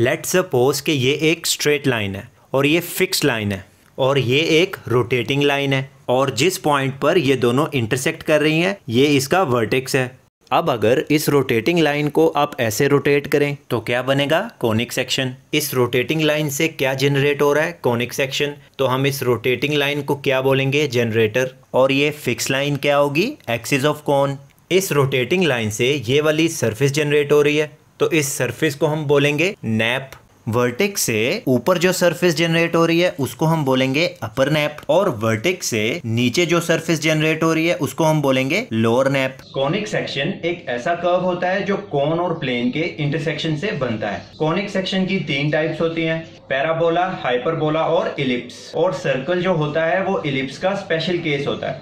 Late suppose कि ये एक स्ट्रेट लाइन है और ये फिक्स लाइन है और ये एक रोटेटिंग लाइन है और जिस पॉइंट पर ये दोनों इंटरसेक्ट कर रही हैं, ये इसका वर्टेक्स है। अब अगर इस रोटेटिंग लाइन को आप ऐसे रोटेट करें तो क्या बनेगा? कॉनिक सेक्शन इस रोटेटिंग लाइन से क्या जनरेट हो रहा है? कॉनिक सेक्शन तो हम इस रोटेटिंग लाइन को क्या बोलेंगे? जनरेटर और ये फिक्स लाइन क्या होगी? एक्सिस ऑफ़ कॉन इस रोटेटिंग लाइन से ये वाली सरफेस जनरेट हो रही है। तो इस सरफेस को हम बोलेंगे नैप वर्टेक्स से ऊपर जो सरफेस जनरेट हो रही है उसको हम बोलेंगे अपर नैप और वर्टेक्स से नीचे जो सरफेस जनरेट हो रही है उसको हम बोलेंगे लोअर नैप कॉनिक सेक्शन एक ऐसा कर्व होता है जो कोन और प्लेन के इंटरसेक्शन से बनता है। कॉनिक सेक्शन की तीन टाइप्स होती हैं पैराबोला हाइपरबोला और इलिप्स और सर्कल जो होता है वो इलिप्स का स्पेशल केस होता है।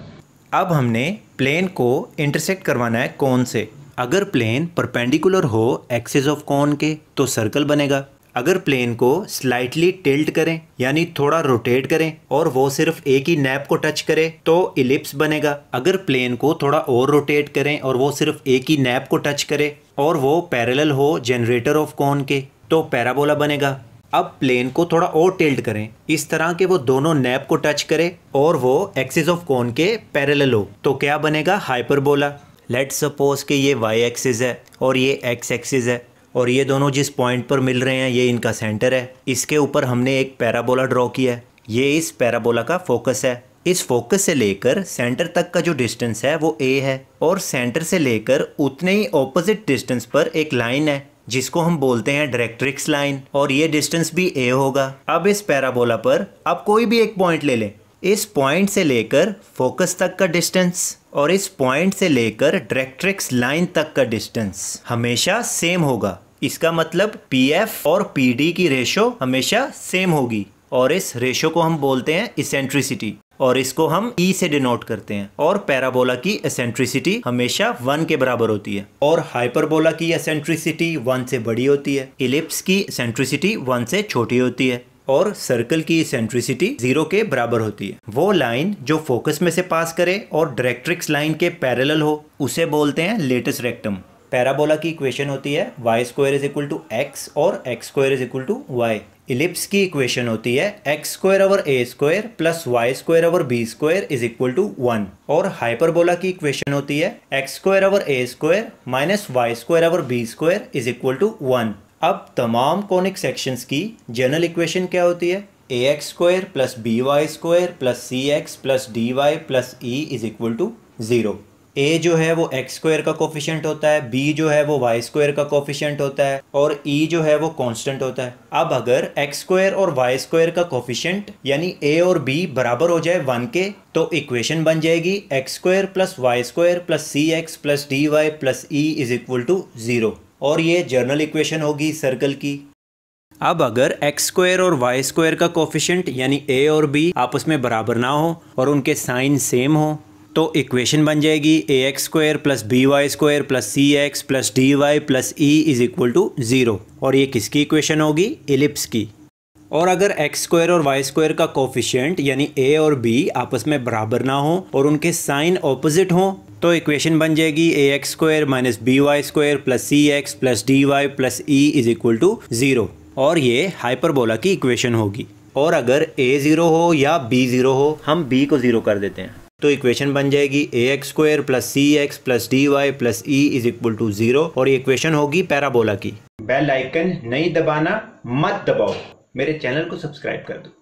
अब हमने प्लेन को इंटरसेक्ट करवाना है कोन से। अगर प्लेन परपेंडिकुलर हो एक्सिस ऑफ़ कोन के तो सर्कल बनेगा। अगर प्लेन को स्लाइटली टिल्ट करें, यानी थोड़ा रोटेट करें, और वो सिर्फ़ एक ही नैप को टच करे तो इलिप्स बनेगा। अगर प्लेन को थोड़ा और रोटेट करें, और वो सिर्फ़ एक ही नैप को टच करे, और वो पैरेलल हो जनरेटर ऑफ़ कॉन के तो पैराबोला बनेगा। अब प्लेन को थोड़ा और टिल्ट करें, इस तरह के वो दोनों नैप को टच करे, और वो एक्सिस ऑफ़ कॉन के पैरेलल हो तो क्या बनेगा? हाइपरबोला लेट सपोज़ कि ये वाई एक्सिस है और ये एक्स एक्सिस है और ये दोनों जिस पॉइंट पर मिल रहे हैं, ये इनका सेंटर है। इसके ऊपर हमने एक पैराबोला ड्रॉ किया है। ये इस पैराबोला का फोकस है। इस फोकस से लेकर सेंटर तक का जो डिस्टेंस है, वो ए है और सेंटर से लेकर उतने ही ऑपोजिट डिस्टेंस पर एक लाइन है, जिसको हम बोलते हैं डायरेक्ट्रिक्स लाइन और ये डिस्टेंस भी ए होगा। अब इस पैराबोला पर आप कोई भी एक पॉइंट ले लें। इस पॉइंट से लेकर फोकस तक का डिस्टेंस और इस पॉइंट से लेकर डायरेक्ट्रिक्स लाइन तक का डिस्टेंस हमेशा सेम होगा। इसका मतलब पी एफ़ और पी डी की रेशो हमेशा सेम होगी और इस रेशो को हम बोलते हैं इसेंट्रिसिटी और इसको हम ई e से डिनोट करते हैं और पैराबोला की एसेंट्रिसिटी हमेशा वन के बराबर होती है और हाइपरबोला की एसेंट्रिसिटी वन से बड़ी होती है। इलिप्स की एसेंट्रिसिटी वन से छोटी होती है। और सर्कल की सेंट्रिसिटी ज़ीरो के बराबर होती है। वो लाइन जो फोकस में से पास करे और डायरेक्ट्रिक्स लाइन के पैरेलल हो, उसे बोलते हैं लेटेस्ट रेक्टम पैराबोला की इक्वेशन होती है y square is equal to x और x square is equal to y ellipse की इक्वेशन होती है x square over a square plus y square over b square is equal to one और hyperbola की equation होती है x square over a square minus y square over b square is equal to one अब तमाम conic sections की general equation क्या होती है? A x square plus b y square plus c x plus d y plus e is equal to zero a जो है वो x square का कोफिशेंट होता है बी जो है वो वाई स्क्वायर का कोफिशेंट होता है, और ई e जो है वो कांस्टेंट होता है। अब अगर एक्स स्क्वायर और वाई स्क्वायर का कोफिशेंट यानी ए और बी बराबर हो जाए वन के तो इक्वेशन बन जाएगी x square plus y square plus c x plus d y plus e is equal to zero और ये जर्नल इक्वेशन होगी सर्कल की। अब अगर एक्स स्क्वायर और वाई स्क्वायर का कोफिशेंट यानी ए और बी आपस में बराबर ना हो और उनके साइन सेम हो तो इक्वेशन बन जाएगी a x square plus b y square plus c x plus d y plus e is equal to zero और ये किसकी इक्वेशन होगी? इलिप्स की। और अगर एक्स स्क्वायर और वाई स्क्वायर का कोफिशियंट यानी ए और बी आपस में बराबर ना हो और उनके साइन ऑपोजिट हों तो इक्वेशन बन जाएगी a x square minus b y square plus c x plus d y plus e is equal to zero और ये हाइपरबोला की इक्वेशन होगी। और अगर ए ज़ीरो हो या बी ज़ीरो हो, हम बी को ज़ीरो कर देते हैं। तो इक्वेशन बन जाएगी a x square plus c x plus d y plus e is equal to zero और ये इक्वेशन होगी पैराबोला की। बेल आइकन नहीं दबाना मत दबाओ। मेरे चैनल को सब्सक्राइब कर दो।